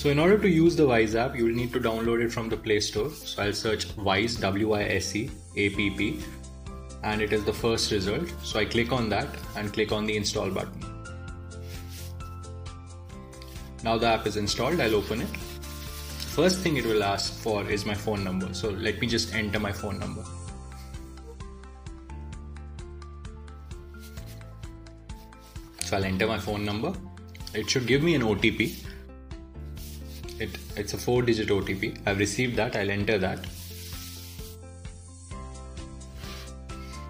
So in order to use the Wise app, you will need to download it from the Play Store. So I'll search Wise, W-I-S-E-A-P-P, and it is the first result. So I click on that and click on the install button. Now the app is installed, I'll open it. First thing it will ask for is my phone number. So let me just enter my phone number. So I'll enter my phone number. It should give me an OTP it, it's a four digit OTP. I've received that. I'll enter that.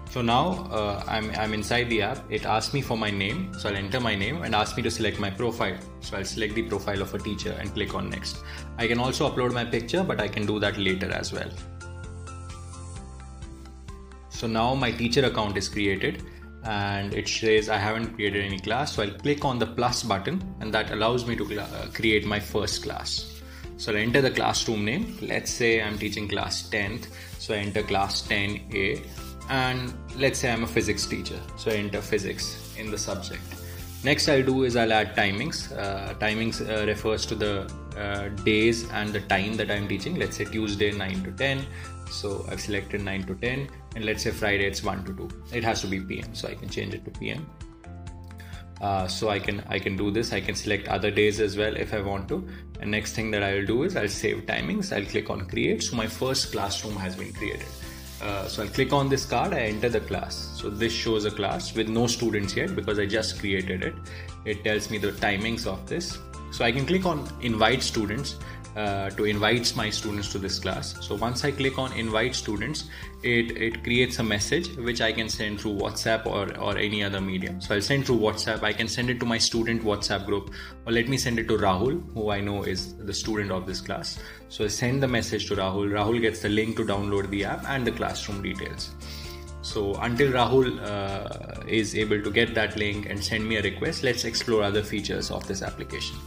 So now uh, I'm, I'm inside the app. It asks me for my name. So I'll enter my name and ask me to select my profile. So I'll select the profile of a teacher and click on next. I can also upload my picture, but I can do that later as well. So now my teacher account is created and it says I haven't created any class. So I'll click on the plus button and that allows me to uh, create my first class. So I'll enter the classroom name. Let's say I'm teaching class 10th. So I enter class 10A and let's say I'm a physics teacher. So I enter physics in the subject. Next I'll do is I'll add timings. Uh, timings uh, refers to the uh, days and the time that I'm teaching. Let's say Tuesday 9 to 10. So I've selected 9 to 10 and let's say Friday it's 1 to 2 it has to be PM so I can change it to PM uh, so I can I can do this. I can select other days as well if I want to. And next thing that I will do is I'll save timings. I'll click on create. So my first classroom has been created. Uh, so I'll click on this card. I enter the class. So this shows a class with no students yet because I just created it. It tells me the timings of this. So I can click on invite students uh, to invite my students to this class. So once I click on invite students, it, it creates a message which I can send through WhatsApp or, or any other medium. So I'll send through WhatsApp. I can send it to my student WhatsApp group or let me send it to Rahul, who I know is the student of this class. So I send the message to Rahul. Rahul gets the link to download the app and the classroom details. So until Rahul uh, is able to get that link and send me a request, let's explore other features of this application.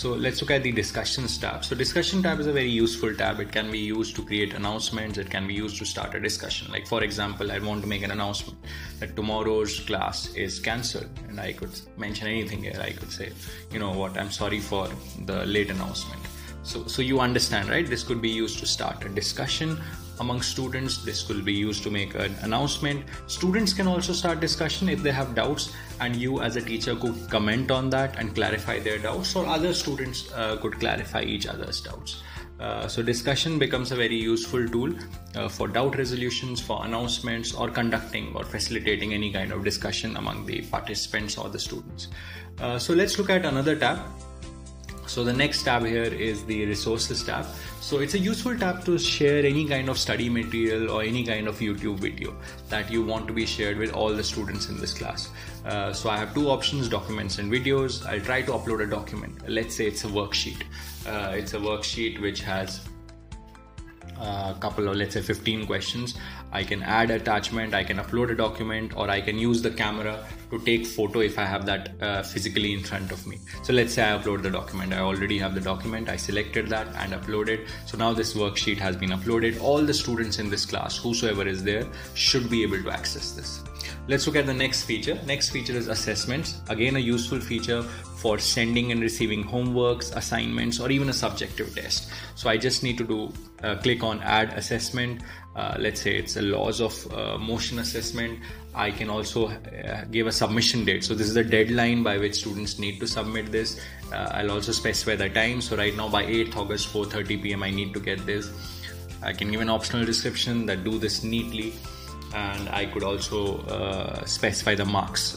So let's look at the discussions tab. So discussion tab is a very useful tab. It can be used to create announcements. It can be used to start a discussion. Like for example, I want to make an announcement that tomorrow's class is cancelled and I could mention anything here. I could say, you know what, I'm sorry for the late announcement. So, so you understand, right? This could be used to start a discussion among students. This could be used to make an announcement. Students can also start discussion if they have doubts, and you as a teacher could comment on that and clarify their doubts, or other students uh, could clarify each other's doubts. Uh, so discussion becomes a very useful tool uh, for doubt resolutions, for announcements, or conducting or facilitating any kind of discussion among the participants or the students. Uh, so let's look at another tab so the next tab here is the resources tab. So it's a useful tab to share any kind of study material or any kind of YouTube video that you want to be shared with all the students in this class. Uh, so I have two options, documents and videos. I'll try to upload a document. Let's say it's a worksheet. Uh, it's a worksheet which has a couple of let's say 15 questions. I can add attachment i can upload a document or i can use the camera to take photo if i have that uh, physically in front of me. So let's say i upload the document. I already have the document. I selected that and uploaded. So now this worksheet has been uploaded. All the students in this class whosoever is there should be able to access this. Let's look at the next feature. Next feature is assessments. Again a useful feature for sending and receiving homeworks assignments or even a subjective test. So i just need to do uh, click on add assessment. Uh, let's say it's a laws of uh, motion assessment. I can also uh, give a submission date. So this is the deadline by which students need to submit this. Uh, i'll also specify the time. So right now by 8th august 4:30 pm i need to get this. I can give an optional description that do this neatly. And i could also uh, specify the marks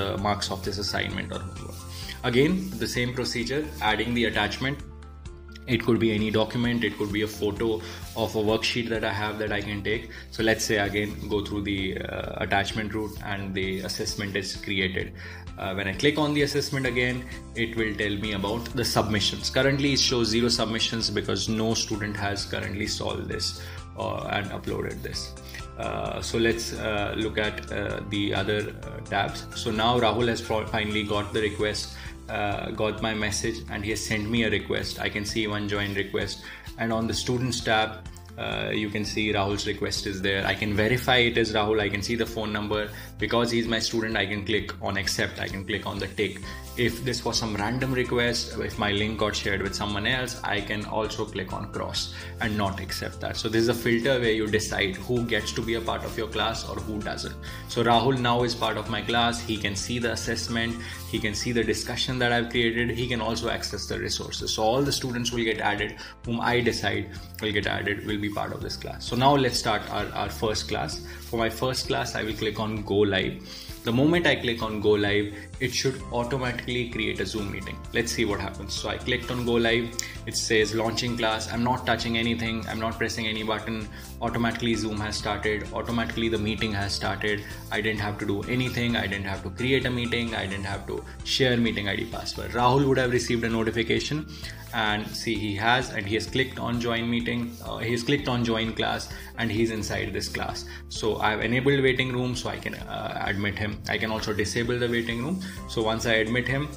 the marks of this assignment or homework again the same procedure adding the attachment. It could be any document it could be a photo of a worksheet that i have that i can take. So let's say again go through the uh, attachment route and the assessment is created. Uh, when i click on the assessment again it will tell me about the submissions. Currently it shows zero submissions because no student has currently solved this uh, and uploaded this. Uh, so let's uh, look at uh, the other uh, tabs. So now rahul has finally got the request uh, got my message and he has sent me a request. I can see one join request. And on the students tab uh, you can see Rahul's request is there. I can verify it is Rahul. I can see the phone number. Because he's my student i can click on accept. I can click on the tick. If this was some random request if my link got shared with someone else i can also click on cross and not accept that. So this is a filter where you decide who gets to be a part of your class or who doesn't. So rahul now is part of my class. He can see the assessment. He can see the discussion that i've created. He can also access the resources. So all the students will get added whom i decide will get added will be part of this class. So now let's start our, our first class. For my first class i will click on go live the moment I click on go live, it should automatically create a Zoom meeting. Let's see what happens. So I clicked on go live. It says launching class. I'm not touching anything. I'm not pressing any button. Automatically Zoom has started. Automatically the meeting has started. I didn't have to do anything. I didn't have to create a meeting. I didn't have to share meeting ID password. Rahul would have received a notification and see he has and he has clicked on join meeting uh, he has clicked on join class and he's inside this class. So i've enabled waiting room so i can uh, admit him. I can also disable the waiting room. So once i admit him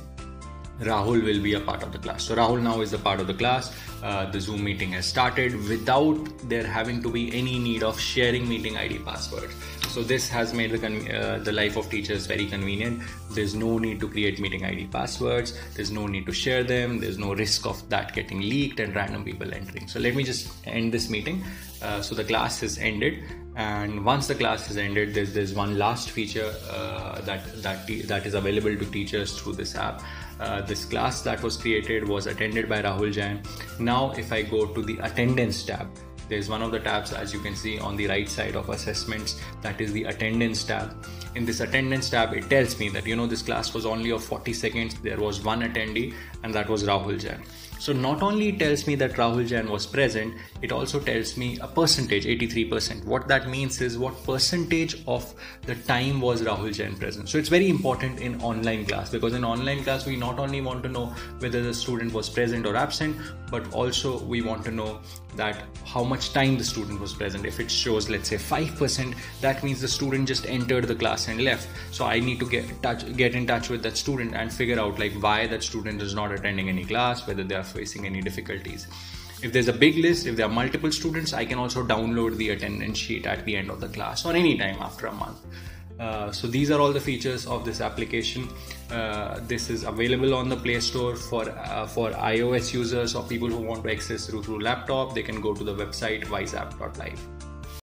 Rahul will be a part of the class. So Rahul now is a part of the class. Uh, the Zoom meeting has started without there having to be any need of sharing meeting ID passwords. So this has made the, uh, the life of teachers very convenient. There's no need to create meeting ID passwords. There's no need to share them. There's no risk of that getting leaked and random people entering. So let me just end this meeting. Uh, so the class is ended, and once the class is ended, there's there's one last feature uh, that that that is available to teachers through this app. Uh, this class that was created was attended by Rahul Jain. Now, if I go to the attendance tab, there's one of the tabs as you can see on the right side of assessments that is the attendance tab in this attendance tab it tells me that you know this class was only of 40 seconds there was one attendee and that was rahul jain so not only it tells me that Rahul Jain was present, it also tells me a percentage, 83%. What that means is what percentage of the time was Rahul Jain present. So it's very important in online class because in online class we not only want to know whether the student was present or absent, but also we want to know that how much time the student was present. If it shows let's say 5%, that means the student just entered the class and left. So I need to get touch get in touch with that student and figure out like why that student is not attending any class, whether they are facing any difficulties. If there's a big list, if there are multiple students, I can also download the attendance sheet at the end of the class or any time after a month. Uh, so these are all the features of this application. Uh, this is available on the Play Store for uh, for iOS users or people who want to access through through laptop. They can go to the website wiseapp.live.